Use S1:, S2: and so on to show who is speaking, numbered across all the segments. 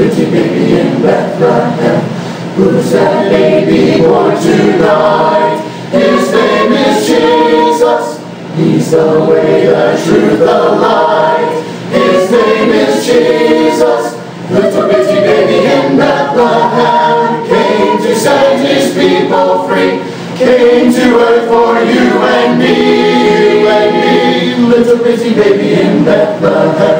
S1: bitty baby in Bethlehem. Who's that baby born tonight? His name is Jesus. He's the way, the truth, the light. His name is Jesus. Little bitty baby in Bethlehem came to set his people free. Came to earth for you and me, you and me. Little bitty baby in Bethlehem.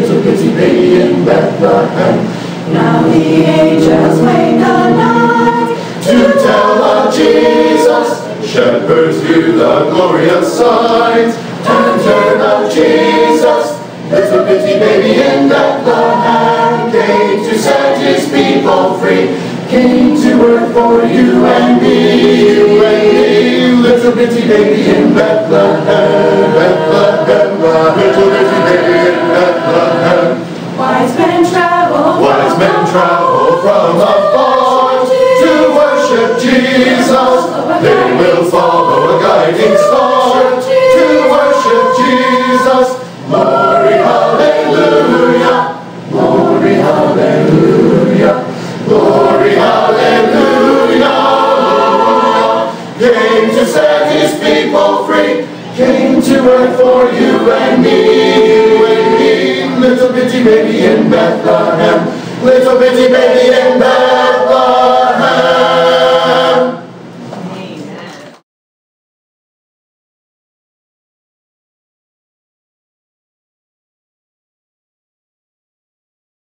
S1: Little bitty baby in Bethlehem.
S2: Now the angels wait the night
S1: To tell of Jesus, shepherds view the glorious sight. And turn of Jesus, little bitty baby in Bethlehem came to set his people free. Came to earth for you and me, you and me, little bitty baby in Bethlehem,
S2: travel
S1: from afar to worship Jesus. They will follow a guiding star to worship Jesus. Glory, hallelujah. Glory, hallelujah. Glory, hallelujah. Came to set his people free. Came to earth for you and me, you and me. Little bitty baby in Bethlehem. Little bitty baby ember.